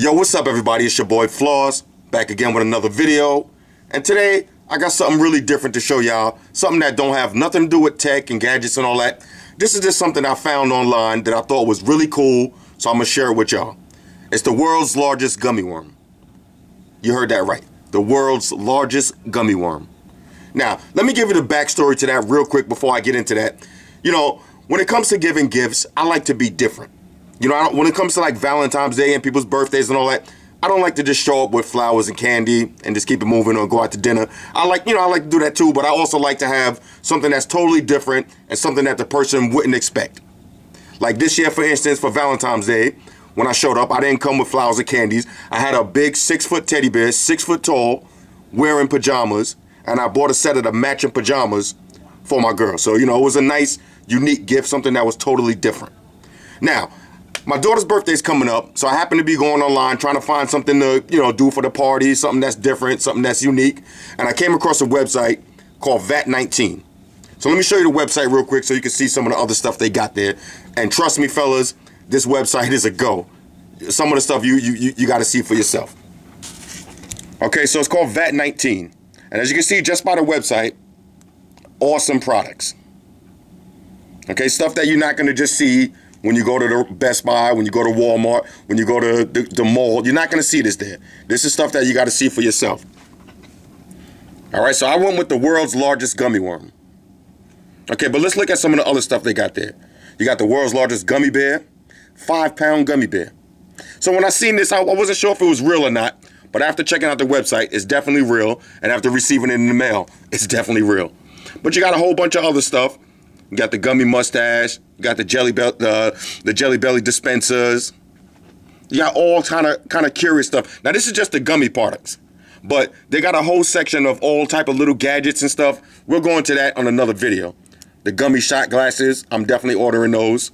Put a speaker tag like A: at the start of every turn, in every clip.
A: Yo, what's up everybody? It's your boy Floss, back again with another video. And today, I got something really different to show y'all. Something that don't have nothing to do with tech and gadgets and all that. This is just something I found online that I thought was really cool, so I'm gonna share it with y'all. It's the world's largest gummy worm. You heard that right. The world's largest gummy worm. Now, let me give you the backstory to that real quick before I get into that. You know, when it comes to giving gifts, I like to be different. You know, when it comes to like Valentine's Day and people's birthdays and all that, I don't like to just show up with flowers and candy and just keep it moving or go out to dinner. I like, you know, I like to do that too, but I also like to have something that's totally different and something that the person wouldn't expect. Like this year, for instance, for Valentine's Day, when I showed up, I didn't come with flowers and candies. I had a big six foot teddy bear, six foot tall, wearing pajamas, and I bought a set of the matching pajamas for my girl. So, you know, it was a nice, unique gift, something that was totally different. Now, my daughter's birthday's coming up, so I happen to be going online trying to find something to, you know, do for the party, something that's different, something that's unique. And I came across a website called VAT19. So let me show you the website real quick so you can see some of the other stuff they got there. And trust me, fellas, this website is a go. Some of the stuff you you you, got to see for yourself. Okay, so it's called VAT19. And as you can see just by the website, awesome products. Okay, stuff that you're not going to just see when you go to the Best Buy, when you go to Walmart, when you go to the, the mall, you're not going to see this there. This is stuff that you got to see for yourself. All right, so I went with the world's largest gummy worm. Okay, but let's look at some of the other stuff they got there. You got the world's largest gummy bear, five pound gummy bear. So when I seen this, I wasn't sure if it was real or not, but after checking out the website, it's definitely real. And after receiving it in the mail, it's definitely real. But you got a whole bunch of other stuff. You got the gummy mustache. You got the jelly bell, uh, the jelly belly dispensers. You got all kind of kind of curious stuff. Now this is just the gummy products, but they got a whole section of all type of little gadgets and stuff. We'll go into that on another video. The gummy shot glasses. I'm definitely ordering those.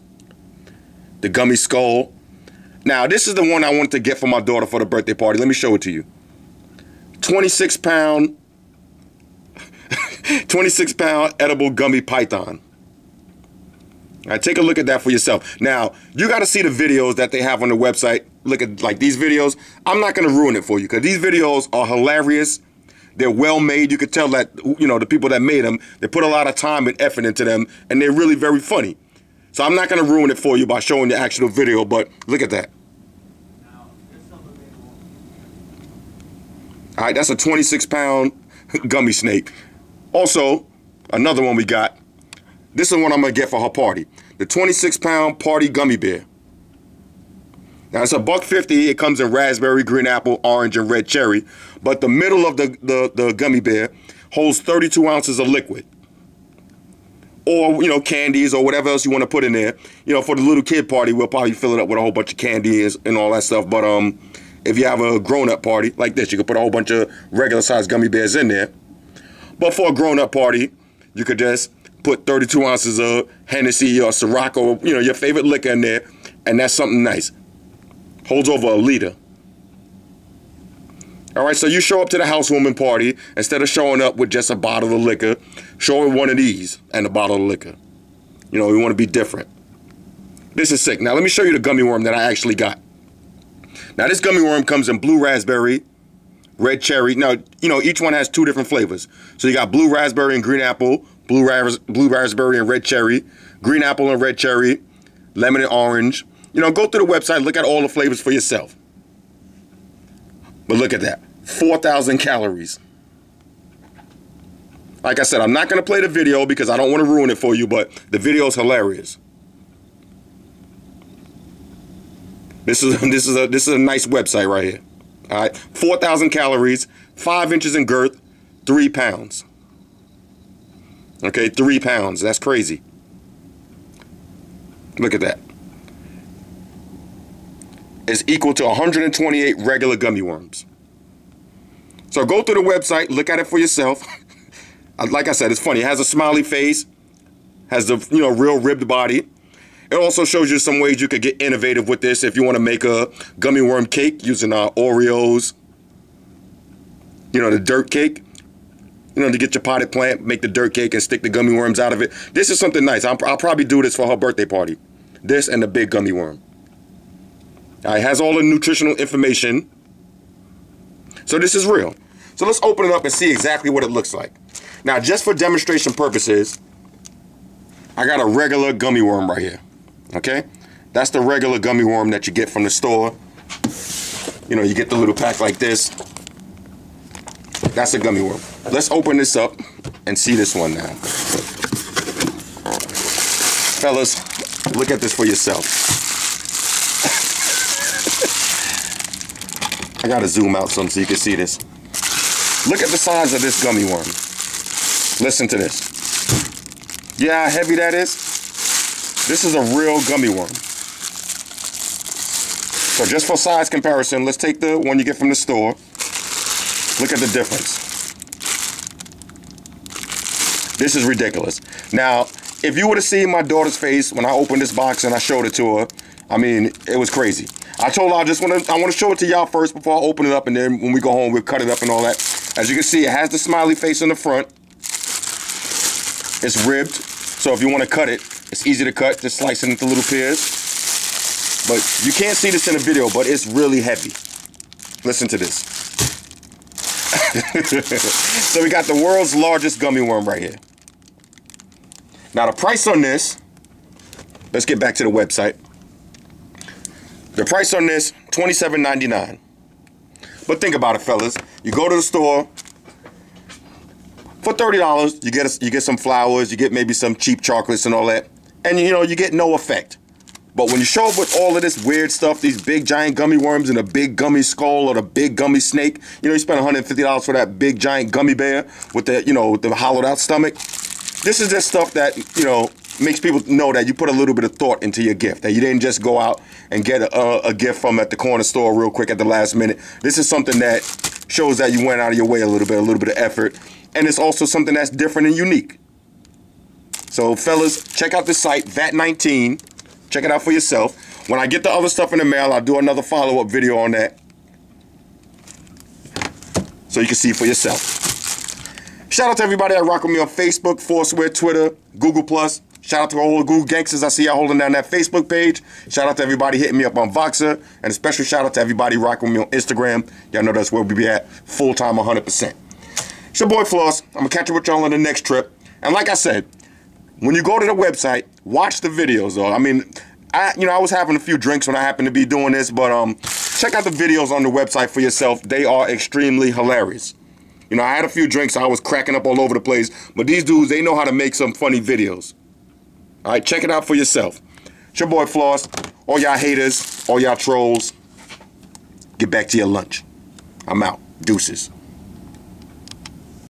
A: The gummy skull. Now this is the one I wanted to get for my daughter for the birthday party. Let me show it to you. 26 pound 26 pound edible gummy python. All right, take a look at that for yourself. Now, you got to see the videos that they have on the website. Look at like these videos. I'm not going to ruin it for you because these videos are hilarious. They're well made. You could tell that, you know, the people that made them, they put a lot of time and effort into them, and they're really very funny. So I'm not going to ruin it for you by showing the actual video, but look at that. All right, that's a 26 pound gummy snake. Also, another one we got. This is what I'm going to get for her party. The 26 pound party gummy bear. Now it's a buck 50. It comes in raspberry, green apple, orange, and red cherry. But the middle of the, the, the gummy bear holds 32 ounces of liquid. Or, you know, candies or whatever else you want to put in there. You know, for the little kid party, we'll probably fill it up with a whole bunch of candies and all that stuff. But um, if you have a grown-up party like this, you could put a whole bunch of regular-sized gummy bears in there. But for a grown-up party, you could just put 32 ounces of Hennessy or Ciroc or, you know, your favorite liquor in there, and that's something nice. Holds over a liter. All right, so you show up to the housewarming party, instead of showing up with just a bottle of liquor, show her one of these and a bottle of liquor. You know, we want to be different. This is sick. Now, let me show you the gummy worm that I actually got. Now, this gummy worm comes in blue raspberry, red cherry. Now, you know, each one has two different flavors. So you got blue raspberry and green apple, blue, ras blue raspberry and red cherry, green apple and red cherry, lemon and orange. You know, go through the website, look at all the flavors for yourself. But look at that 4,000 calories. Like I said, I'm not going to play the video because I don't want to ruin it for you, but the video is hilarious. This is this is a this is a nice website right here. All right, 4,000 calories, five inches in girth, three pounds. Okay, three pounds. That's crazy. Look at that. It's equal to 128 regular gummy worms. So go through the website, look at it for yourself. like I said, it's funny. It has a smiley face, has the you know real ribbed body. It also shows you some ways you could get innovative with this if you want to make a gummy worm cake using uh, Oreos. You know, the dirt cake. You know, to get your potted plant, make the dirt cake and stick the gummy worms out of it. This is something nice. I'll, I'll probably do this for her birthday party. This and the big gummy worm. it has all the nutritional information. So this is real. So let's open it up and see exactly what it looks like. Now, just for demonstration purposes, I got a regular gummy worm right here. Okay? That's the regular gummy worm that you get from the store. You know, you get the little pack like this. That's a gummy worm. Let's open this up and see this one now. Fellas, look at this for yourself. I gotta zoom out some so you can see this. Look at the size of this gummy worm. Listen to this. Yeah, how heavy that is? This is a real gummy worm. So just for size comparison, let's take the one you get from the store. Look at the difference. This is ridiculous. Now, if you would have seen my daughter's face when I opened this box and I showed it to her, I mean, it was crazy. I told her I just want to I want to show it to y'all first before I open it up, and then when we go home, we'll cut it up and all that. As you can see, it has the smiley face in the front. It's ribbed, so if you want to cut it, it's easy to cut. Just slice it into little pieces. But you can't see this in a video, but it's really heavy. Listen to this. so we got the world's largest gummy worm right here. Now the price on this, let's get back to the website. The price on this, $27.99. But think about it, fellas. You go to the store, for $30, you get a, you get some flowers, you get maybe some cheap chocolates and all that. And you know, you get no effect. But when you show up with all of this weird stuff, these big giant gummy worms and a big gummy skull or the big gummy snake, you know, you spend $150 for that big giant gummy bear with the, you know, the hollowed out stomach. This is just stuff that, you know, makes people know that you put a little bit of thought into your gift, that you didn't just go out and get a, a gift from at the corner store real quick at the last minute. This is something that shows that you went out of your way a little bit, a little bit of effort, and it's also something that's different and unique. So fellas, check out the site, VAT19. Check it out for yourself. When I get the other stuff in the mail, I'll do another follow-up video on that. So you can see for yourself. Shout out to everybody that rock with me on Facebook, Foursquare, Twitter, Google+. Shout out to all the Google gangsters I see y'all holding down that Facebook page. Shout out to everybody hitting me up on Voxer. And a special shout out to everybody rocking with me on Instagram. Y'all know that's where we be at full-time 100%. It's your boy Floss. I'm gonna catch up with y'all on the next trip. And like I said, when you go to the website, watch the videos though. I mean, I you know I was having a few drinks when I happened to be doing this, but um, check out the videos on the website for yourself. They are extremely hilarious. You know, I had a few drinks, I was cracking up all over the place, but these dudes, they know how to make some funny videos. All right, check it out for yourself. It's your boy Floss. All y'all haters, all y'all trolls, get back to your lunch. I'm out. Deuces.